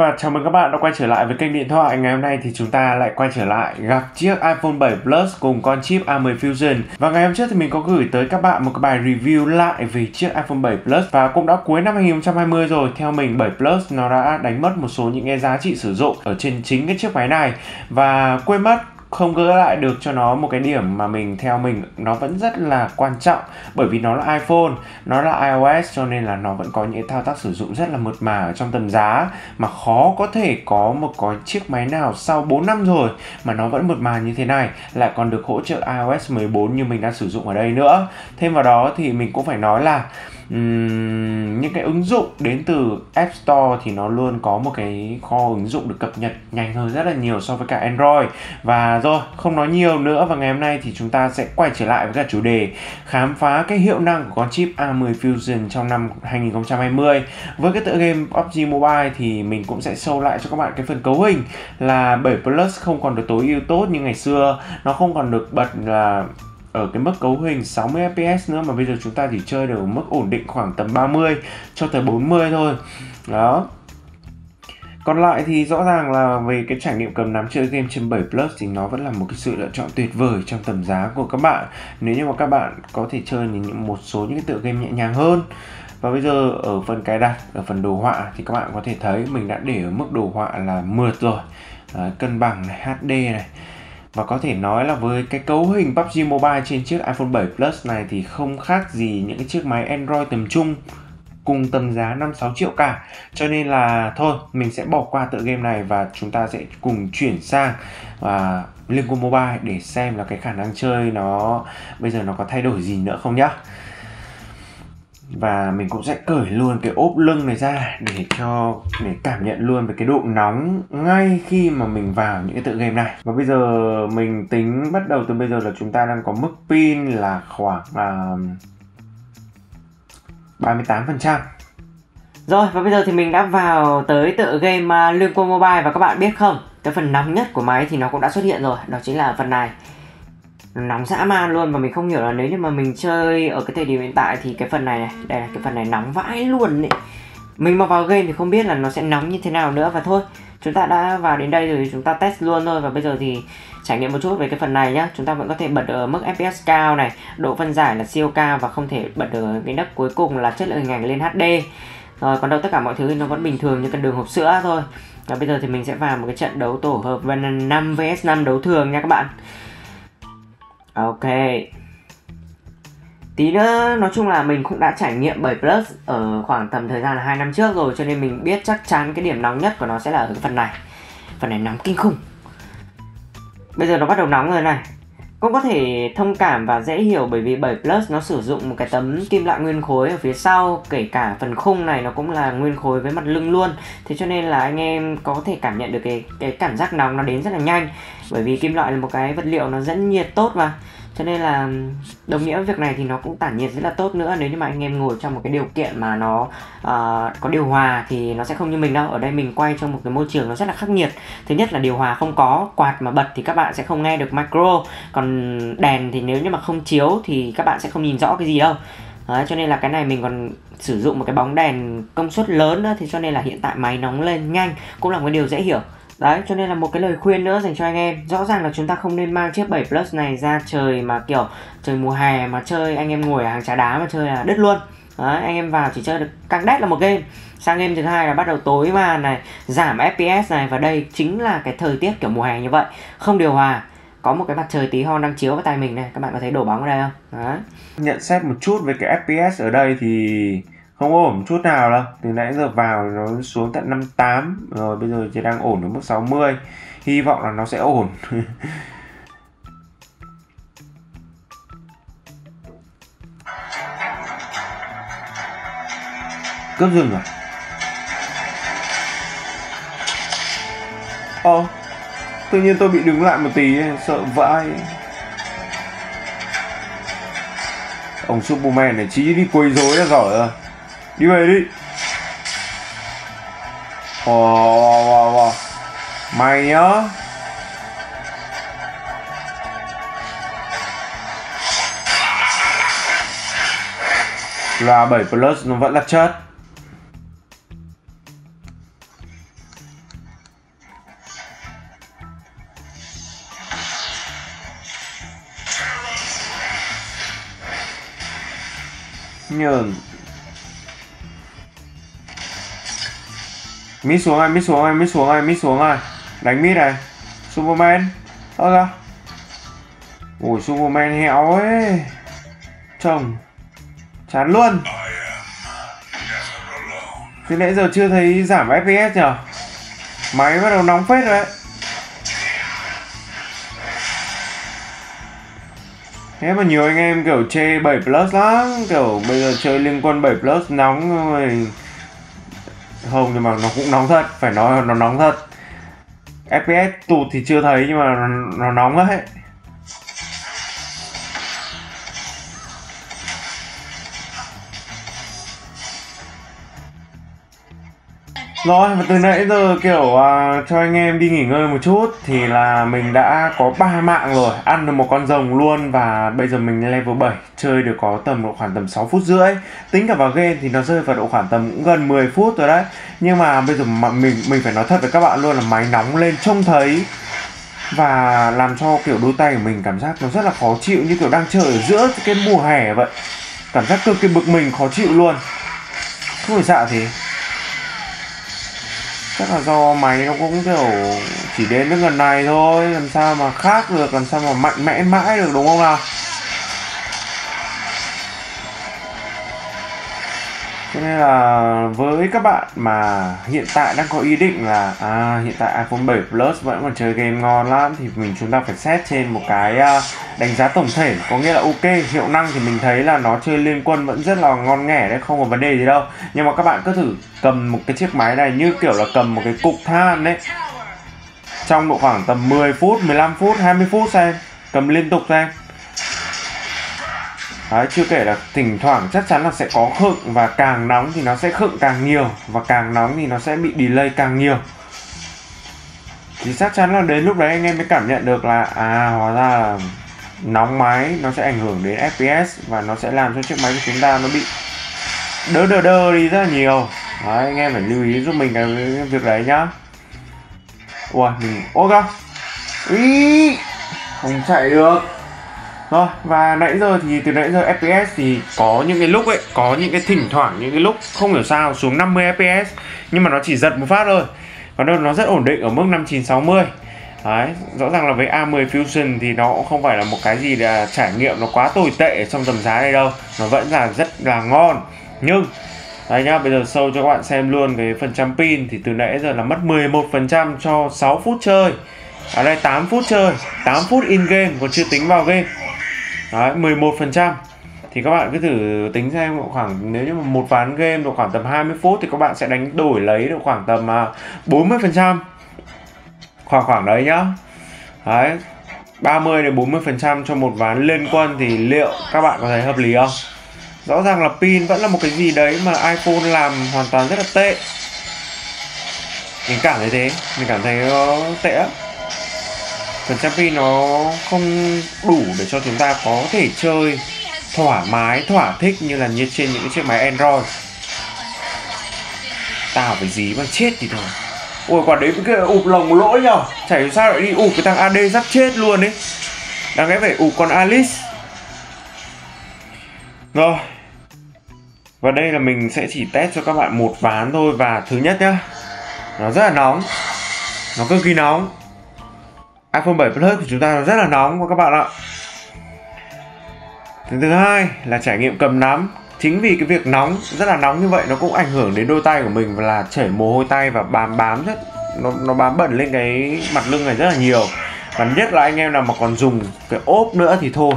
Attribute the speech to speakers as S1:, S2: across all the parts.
S1: Và chào mừng các bạn đã quay trở lại với kênh điện thoại. Ngày hôm nay thì chúng ta lại quay trở lại gặp chiếc iPhone 7 Plus cùng con chip A10 Fusion. Và ngày hôm trước thì mình có gửi tới các bạn một cái bài review lại về chiếc iPhone 7 Plus Và cũng đã cuối năm 2020 rồi. Theo mình 7 Plus nó đã đánh mất một số những cái giá trị sử dụng ở trên chính cái chiếc máy này. Và quên mất không gỡ lại được cho nó một cái điểm mà mình, theo mình, nó vẫn rất là quan trọng. Bởi vì nó là iPhone, nó là iOS, cho nên là nó vẫn có những thao tác sử dụng rất là mượt mà ở trong tầm giá. Mà khó có thể có một cái chiếc máy nào sau 4 năm rồi mà nó vẫn mượt mà như thế này, lại còn được hỗ trợ iOS 14 như mình đang sử dụng ở đây nữa. Thêm vào đó thì mình cũng phải nói là um, những cái ứng dụng đến từ App Store thì nó luôn có một cái kho ứng dụng được cập nhật nhanh hơn rất là nhiều so với cả Android. Và rồi không nói nhiều nữa và ngày hôm nay thì chúng ta sẽ quay trở lại với cả chủ đề khám phá cái hiệu năng của con chip A10 Fusion trong năm 2020 với cái tựa game PUBG Mobile thì mình cũng sẽ sâu lại cho các bạn cái phần cấu hình là 7 Plus không còn được tối ưu tốt như ngày xưa. Nó không còn được bật là ở cái mức cấu hình 60 fps nữa mà bây giờ chúng ta chỉ chơi được ở mức ổn định khoảng tầm 30 cho tới 40 thôi. Đó. Còn lại thì rõ ràng là về cái trải nghiệm cầm nắm chơi game trên 7 Plus thì nó vẫn là một cái sự lựa chọn tuyệt vời trong tầm giá của các bạn. Nếu như mà các bạn có thể chơi những một số những cái tựa game nhẹ nhàng hơn. Và bây giờ ở phần cài đặt ở phần đồ họa thì các bạn có thể thấy mình đã để ở mức đồ họa là mượt rồi. Đấy, cân bằng này HD này và có thể nói là với cái cấu hình PUBG Mobile trên chiếc iPhone 7 Plus này thì không khác gì những cái chiếc máy Android tầm trung cùng tầm giá 5-6 triệu cả. Cho nên là thôi, mình sẽ bỏ qua tựa game này và chúng ta sẽ cùng chuyển sang và Liên Quân Mobile để xem là cái khả năng chơi nó, bây giờ nó có thay đổi gì nữa không nhá và mình cũng sẽ cởi luôn cái ốp lưng này ra để cho để cảm nhận luôn về cái độ nóng ngay khi mà mình vào những cái tựa game này. Và bây giờ mình tính bắt đầu từ bây giờ là chúng ta đang có mức pin là khoảng à, uh, 38%
S2: rồi và bây giờ thì mình đã vào tới tựa game à, uh, Liên Quân Mobile và các bạn biết không? Cái phần nóng nhất của máy thì nó cũng đã xuất hiện rồi đó chính là phần này nóng dã man luôn và mình không hiểu là nếu như mà mình chơi ở cái thời điểm hiện tại thì cái phần này này, đây là cái phần này nóng vãi luôn ấy mình mà vào game thì không biết là nó sẽ nóng như thế nào nữa và thôi, chúng ta đã vào đến đây rồi, chúng ta test luôn thôi. Và bây giờ thì trải nghiệm một chút về cái phần này nhá. Chúng ta vẫn có thể bật ở mức fps cao này, độ phân giải là siêu cao và không thể bật ở cái nấc cuối cùng là chất lượng hình ảnh lên hd rồi, còn đâu tất cả mọi thứ nó vẫn bình thường như cái đường hộp sữa thôi. Và bây giờ thì mình sẽ vào một cái trận đấu tổ hợp 5 vs 5 đấu thường nha các bạn. Ok. Tí nữa, nói chung là mình cũng đã trải nghiệm 7 Plus ở khoảng tầm thời gian là 2 năm trước rồi, Cho nên mình biết chắc chắn cái điểm nóng nhất của nó sẽ là ở cái phần này. Phần này nóng kinh khủng. Bây giờ nó bắt đầu nóng rồi này cũng có thể thông cảm và dễ hiểu bởi vì 7 Plus nó sử dụng một cái tấm kim loại nguyên khối ở phía sau Kể cả phần khung này nó cũng là nguyên khối với mặt lưng luôn. Thế cho nên là anh em có thể cảm nhận được cái, cái cảm giác nóng nó đến rất là nhanh Bởi vì kim loại là một cái vật liệu nó dẫn nhiệt tốt mà cho nên là đồng nghĩa việc này thì nó cũng tản nhiệt rất là tốt nữa. Nếu như mà anh em ngồi trong một cái điều kiện mà nó uh, có điều hòa thì nó sẽ không như mình đâu. Ở đây mình quay trong một cái môi trường nó rất là khắc nghiệt. Thứ nhất là điều hòa không có quạt mà bật thì các bạn sẽ không nghe được micro. Còn đèn thì nếu như mà không chiếu thì các bạn sẽ không nhìn rõ cái gì đâu. Đấy, cho nên là cái này mình còn sử dụng một cái bóng đèn công suất lớn đó. thì cho nên là hiện tại máy nóng lên nhanh cũng là một điều dễ hiểu. Đấy, cho nên là một cái lời khuyên nữa dành cho anh em. Rõ ràng là chúng ta không nên mang chiếc 7 Plus này ra trời mà kiểu trời mùa hè mà chơi anh em ngồi ở hàng trà đá mà chơi là đứt luôn. Đấy, anh em vào chỉ chơi được căng đét là một game. Sang game thứ hai là bắt đầu tối mà này, giảm FPS này Và đây chính là cái thời tiết kiểu mùa hè như vậy. Không điều hòa có một cái mặt trời tí hon đang chiếu vào tay mình này. Các bạn có thấy đổ bóng ở đây không? Đó
S1: nhận xét một chút về cái fps ở đây thì không ổn chút nào đâu. Từ nãy giờ vào nó xuống tận 58 rồi bây giờ chỉ đang ổn ở mức 60 hy vọng là nó sẽ ổn. Cướp rừng à? Ồ tự nhiên tôi bị đứng lại một tí, sợ vãi. Ông superman này chỉ đi quấy rối là giỏi rồi đi về đi. Wow, wow, wow, wow. mày nhớ. Là 7 plus nó vẫn là chất nhờn. Mít xuống ai mít xuống ai mít xuống ai mít xuống ai đánh mít này. Superman. Ơ ra ủi superman héo ấy. Chồng. Chán luôn. Thế nãy giờ chưa thấy giảm fps nhở? Máy bắt đầu nóng phết rồi đấy. Thế mà nhiều anh em kiểu chê 7 plus lắm. Kiểu bây giờ chơi liên quân 7 plus nóng rồi không nhưng mà nó cũng nóng thật phải nói nó nóng thật. Fps tụt thì chưa thấy nhưng mà nó, nó nóng đấy. Rồi và từ nãy giờ kiểu uh, cho anh em đi nghỉ ngơi một chút thì là mình đã có ba mạng rồi. Ăn được một con rồng luôn và bây giờ mình level 7 chơi được có tầm độ khoảng tầm 6 phút rưỡi. Tính cả vào game thì nó rơi vào độ khoảng tầm cũng gần 10 phút rồi đấy. Nhưng mà bây giờ mà mình mình phải nói thật với các bạn luôn là máy nóng lên trông thấy và làm cho kiểu đôi tay của mình cảm giác nó rất là khó chịu như kiểu đang chơi ở giữa cái mùa hè vậy. Cảm giác cực kỳ bực mình khó chịu luôn. Không phải xạ thì chắc là do máy nó cũng kiểu chỉ đến được gần này thôi, làm sao mà khác được, làm sao mà mạnh mẽ mãi được, đúng không nào? Cho nên là với các bạn mà hiện tại đang có ý định là à hiện tại iPhone 7 Plus vẫn còn chơi game ngon lắm thì mình chúng ta phải xét trên một cái uh, đánh giá tổng thể. Có nghĩa là ok hiệu năng thì mình thấy là nó chơi liên quân vẫn rất là ngon nghẻ đấy không có vấn đề gì đâu. Nhưng mà các bạn cứ thử cầm một cái chiếc máy này như kiểu là cầm một cái cục than đấy. Trong độ khoảng tầm 10 phút 15 phút 20 phút xem. Cầm liên tục xem. Đấy, chưa kể là thỉnh thoảng chắc chắn là sẽ có khựng và càng nóng thì nó sẽ khựng càng nhiều và càng nóng thì nó sẽ bị delay càng nhiều. Thì chắc chắn là đến lúc đấy anh em mới cảm nhận được là à hóa ra là nóng máy nó sẽ ảnh hưởng đến FPS và nó sẽ làm cho chiếc máy của chúng ta nó bị đỡ đỡ đỡ đi rất là nhiều. Đấy anh em phải lưu ý giúp mình cái việc đấy nhá. Ui mình ô ý không chạy được rồi và nãy giờ thì từ nãy giờ FPS thì có những cái lúc ấy có những cái thỉnh thoảng những cái lúc không hiểu sao xuống 50 FPS nhưng mà nó chỉ giật một phát thôi. Còn đâu nó rất ổn định ở mức 5960 Đấy, rõ ràng là với A10 Fusion thì nó cũng không phải là một cái gì là trải nghiệm nó quá tồi tệ trong tầm giá này đâu. Nó vẫn là rất là ngon. Nhưng Đấy nhá, bây giờ sâu cho các bạn xem luôn cái phần trăm pin thì từ nãy giờ là mất 11% cho 6 phút chơi. Ở đây 8 phút chơi 8 phút in game còn chưa tính vào game. Đấy, 11% thì các bạn cứ thử tính xem khoảng nếu như mà một ván game được khoảng tầm 20 phút thì các bạn sẽ đánh đổi lấy được khoảng tầm à, 40% khoảng khoảng đấy nhá. Đấy 30 đến 40 phần trăm cho một ván liên quân thì liệu các bạn có thấy hợp lý không? Rõ ràng là pin vẫn là một cái gì đấy mà iPhone làm hoàn toàn rất là tệ. Mình cảm thấy thế mình cảm thấy nó tệ lắm phần trăm pin nó không đủ để cho chúng ta có thể chơi thoải mái, thỏa thích như là như trên những cái chiếc máy Android. Tao phải gì mà chết thì thôi. Ôi quả đấy cái ụp lồng lỗi nhở chảy sao lại đi ụp cái thằng AD sắp chết luôn ấy. Đáng lẽ phải ụp con Alice. Rồi. Và đây là mình sẽ chỉ test cho các bạn một ván thôi. Và thứ nhất nhá, nó rất là nóng. Nó cực kỳ nóng iPhone 7 Plus của chúng ta rất là nóng các bạn ạ. Thứ thứ hai là trải nghiệm cầm nắm. Chính vì cái việc nóng, rất là nóng như vậy, nó cũng ảnh hưởng đến đôi tay của mình và là chảy mồ hôi tay và bám bám rất, nó nó bám bẩn lên cái mặt lưng này rất là nhiều. Và nhất là anh em nào mà còn dùng cái ốp nữa thì thôi.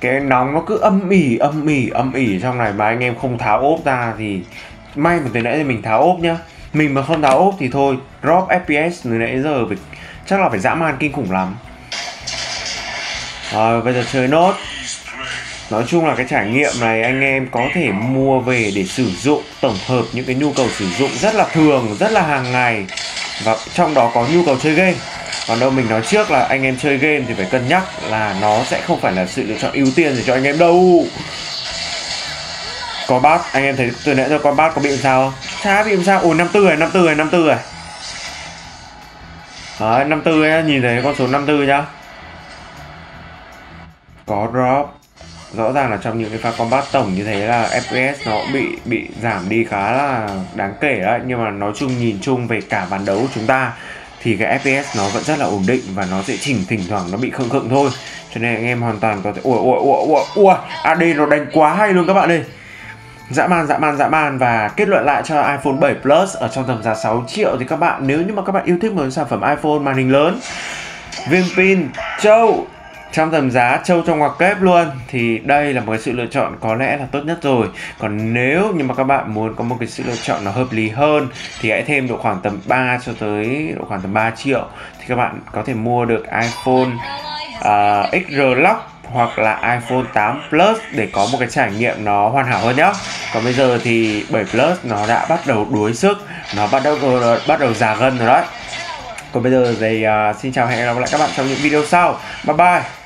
S1: Cái nóng nó cứ âm ỉ âm ỉ âm ỉ trong này mà anh em không tháo ốp ra thì may mà từ nãy thì mình tháo ốp nhá. Mình mà không tháo ốp thì thôi, drop fps từ nãy giờ phải chắc là phải dã man kinh khủng lắm. Rồi, bây giờ chơi nốt. Nói chung là cái trải nghiệm này anh em có thể mua về để sử dụng, tổng hợp những cái nhu cầu sử dụng rất là thường, rất là hàng ngày. Và trong đó có nhu cầu chơi game. Còn đâu mình nói trước là anh em chơi game thì phải cân nhắc là nó sẽ không phải là sự lựa chọn ưu tiên để cho anh em đâu. Có bát, anh em thấy từ nãy giờ con bát có bị làm sao không? Chả bị làm sao. Ôi năm tư này, năm tư này, năm tư này đấy năm tư ấy, nhìn thấy con số năm tư nhá. Có drop. Rõ ràng là trong những cái pha combat tổng như thế là FPS nó bị bị giảm đi khá là đáng kể đấy. Nhưng mà nói chung, nhìn chung về cả ván đấu của chúng ta, thì cái FPS nó vẫn rất là ổn định và nó sẽ chỉnh thỉnh thoảng nó bị khựng khựng thôi. Cho nên anh em hoàn toàn có thể ủa ủa ủa ủa ủa. À, AD nó đánh quá hay luôn các bạn ơi dã man dã man dã man. Và kết luận lại cho iPhone 7 Plus ở trong tầm giá 6 triệu. Thì các bạn nếu như mà các bạn yêu thích một sản phẩm iPhone màn hình lớn viên pin trâu trong tầm giá trâu trong ngoặc kép luôn thì đây là một cái sự lựa chọn có lẽ là tốt nhất rồi. Còn nếu như mà các bạn muốn có một cái sự lựa chọn nó hợp lý hơn thì hãy thêm độ khoảng tầm 3 cho tới độ khoảng tầm 3 triệu thì các bạn có thể mua được iPhone à, uh, XR Lock hoặc là iPhone 8 Plus để có một cái trải nghiệm nó hoàn hảo hơn nhé. Còn bây giờ thì 7 Plus nó đã bắt đầu đuối sức, nó bắt đầu bắt đầu già gân rồi đấy. Còn bây giờ thì uh, xin chào hẹn gặp lại các bạn trong những video sau. Bye bye.